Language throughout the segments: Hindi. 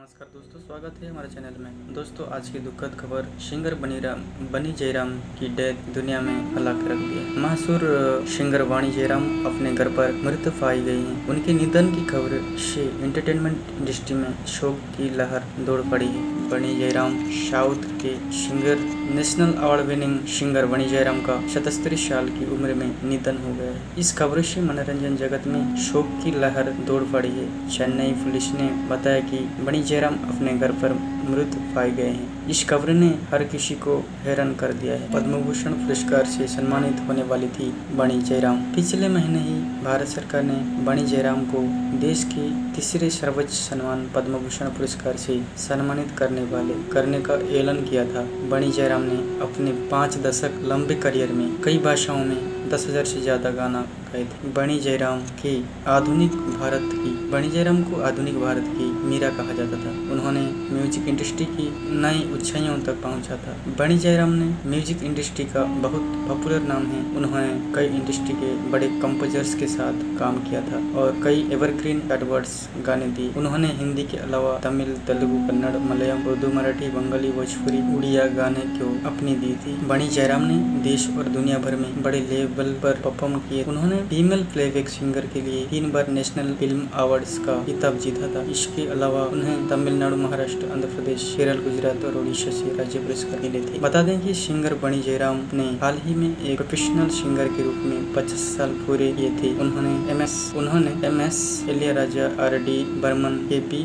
नमस्कार दोस्तों, स्वागत है हमारे चैनल में। दोस्तों, आज की दुखद खबर सिंगर बनी राम बनी जयराम की डेथ दुनिया में हलाक रख दिया मशहूर सिंगर वाणी जयराम अपने घर पर मृत पाई गई हैं। उनके निधन की खबर से एंटरटेनमेंट इंडस्ट्री में शोक की लहर दौड़ पड़ी है। बनी जयराम साउथ के singer national award winning singer Vani Jairam का सतहत्तर साल की उम्र में निधन हो गया। है इस खबर से मनोरंजन जगत में शोक की लहर दौड़ पड़ी है। चेन्नई पुलिस ने बताया कि बनी जयराम अपने घर पर मृत पाए गए हैं। इस खबर ने हर किसी को हैरान कर दिया है। पद्म भूषण पुरस्कार से सम्मानित होने वाली थी बणी जयराम। पिछले महीने ही भारत सरकार ने बणी जयराम को देश के तीसरे सर्वोच्च सम्मान पद्म भूषण पुरस्कार से सम्मानित करने वाले, करने का ऐलान किया था। बणी जयराम ने अपने पाँच दशक लंबे करियर में कई भाषाओं में दस हज़ार से ज़्यादा गाना गाए थे। बणी जयराम के आधुनिक भारत की बणी जयराम को आधुनिक भारत की मीरा कहा जाता था। उन्होंने म्यूज़िक इंडस्ट्री की नई ऊंचाइयों तक पहुँचा था। बणी जयराम ने म्यूज़िक इंडस्ट्री का बहुत पॉपुलर नाम है। उन्होंने कई इंडस्ट्री के बड़े कंपोजर्स के साथ काम किया था और कई एवरग्रीन एडवर्ड्स गाने दिए उन्होंने हिंदी के अलावा तमिल, तेलुगु, कन्नड़, मलयालम, उर्दू, मराठी, बंगाली, भोजपुरी, उड़िया गाने को अपनी दी थी। बणी जयराम ने देश और दुनिया भर में बड़े लेवल पर परफॉर्म किए। उन्होंने फीमेल प्लेबैक सिंगर के लिए तीन बार नेशनल फ़िल्म अवार्ड्स का खिताब जीता था। इसके अलावा उन्हें तमिलनाडु, महाराष्ट्र, आंध्र प्रदेश, केरल, गुजरात और उड़ीसा से राज्य पुरस्कार मिले थे। बता दें कि सिंगर बणी जयराम ने हाल ही में एक प्रोफेशनल सिंगर के रूप में पचास साल पूरे किए थे। उन्होंने एम एस उन्होंने M S Ilaiyaraaja D Burman के पी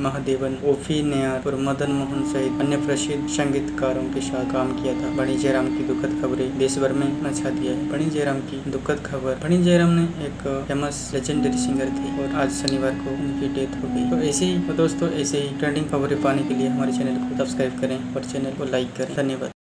महादेवन, ओफी नयार और मदन मोहन सहित अन्य प्रसिद्ध संगीतकारों के साथ काम किया था। बणी जयराम की दुखद खबरें देश भर में मचा दिया है। बणी जयराम की दुखद खबर बणी जयराम ने एक फ़ेमस लेजेंडरी सिंगर थे और आज शनिवार को उनकी डेथ हो गई। तो ऐसे ही तो दोस्तों, ऐसे ही ट्रेंडिंग खबरें पाने के लिए हमारे चैनल को सब्सक्राइब करें और चैनल को लाइक करें। धन्यवाद।